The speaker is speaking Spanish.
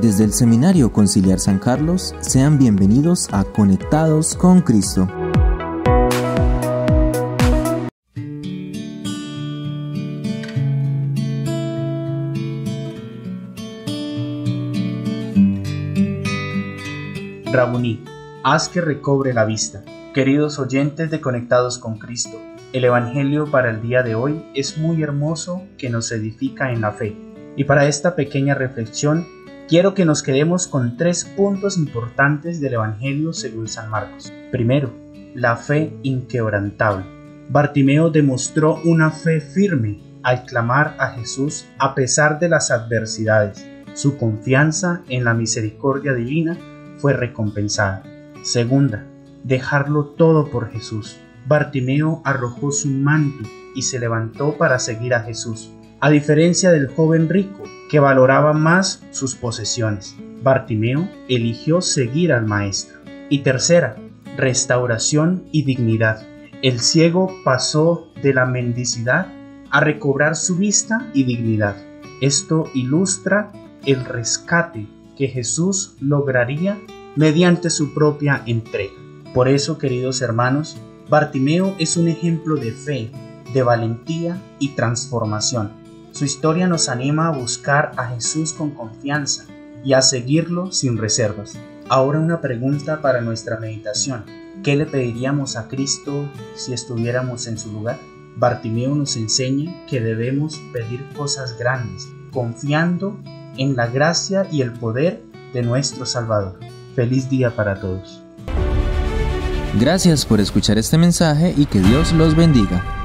Desde el Seminario Conciliar San Carlos, sean bienvenidos a Conectados con Cristo. Rabuní, haz que recobre la vista. Queridos oyentes de Conectados con Cristo, el Evangelio para el día de hoy es muy hermoso que nos edifica en la fe. Y para esta pequeña reflexión quiero que nos quedemos con tres puntos importantes del Evangelio según San Marcos. Primero, la fe inquebrantable. Bartimeo demostró una fe firme al clamar a Jesús a pesar de las adversidades. Su confianza en la misericordia divina fue recompensada. Segunda, dejarlo todo por Jesús. Bartimeo arrojó su manto y se levantó para seguir a Jesús. A diferencia del joven rico, que valoraba más sus posesiones. Bartimeo eligió seguir al Maestro. Y tercera, restauración y dignidad. El ciego pasó de la mendicidad a recobrar su vista y dignidad. Esto ilustra el rescate que Jesús lograría mediante su propia entrega. Por eso, queridos hermanos, Bartimeo es un ejemplo de fe, de valentía y transformación. Su historia nos anima a buscar a Jesús con confianza y a seguirlo sin reservas. Ahora una pregunta para nuestra meditación. ¿Qué le pediríamos a Cristo si estuviéramos en su lugar? Bartimeo nos enseña que debemos pedir cosas grandes, confiando en la gracia y el poder de nuestro Salvador. Feliz día para todos. Gracias por escuchar este mensaje y que Dios los bendiga.